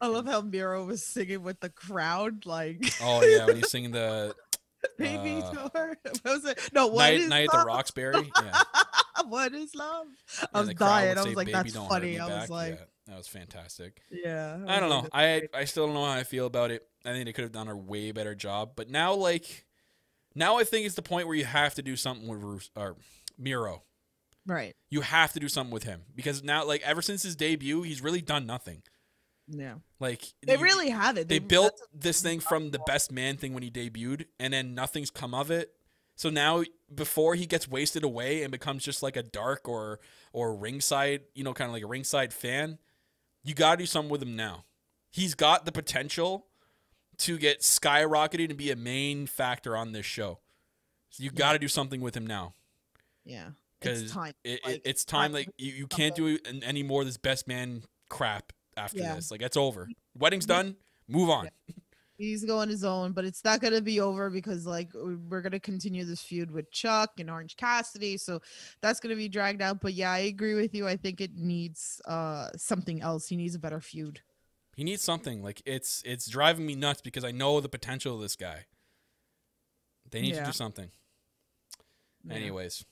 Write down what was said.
I love how Miro was singing with the crowd, like Oh yeah, when he's singing the baby uh, door. What was it? No, what night, is night at the? Roxbury. Yeah. what is love? I was dying. I was like, that's funny. I was like, yeah, that was fantastic. yeah. I don't know. I I still don't know how I feel about it. I think they could have done a way better job. But now, like, now I think it's the point where you have to do something with Rus- or Miro. right. You have to do something with him because now, like, ever since his debut, he's really done nothing. Yeah. Like They you- really have it. they They- built this thing from the best man thing when he debuted, and then nothing's come of it. So now, before he gets wasted away and becomes just like a dark or or ringside, you know, kind of like a ringside fan, you got to do something with him now. He's got the potential to get skyrocketed and be a main factor on this show. So you got to do something with him now Yeah. because It's time. it, Like, it's time. Like you, you can't do an- any more of this best man crap after Yeah. this. Like it's over. Wedding's Yeah. done. Move on. He's going his own, but it's not gonna be over because like we're gonna continue this feud with Chuck and Orange Cassidy, so that's gonna be dragged out. But yeah, I agree with you. I think it needs uh something else. He needs a better feud. He needs something. Like it's it's driving me nuts because I know the potential of this guy. They need to do something. Yeah. Anyways,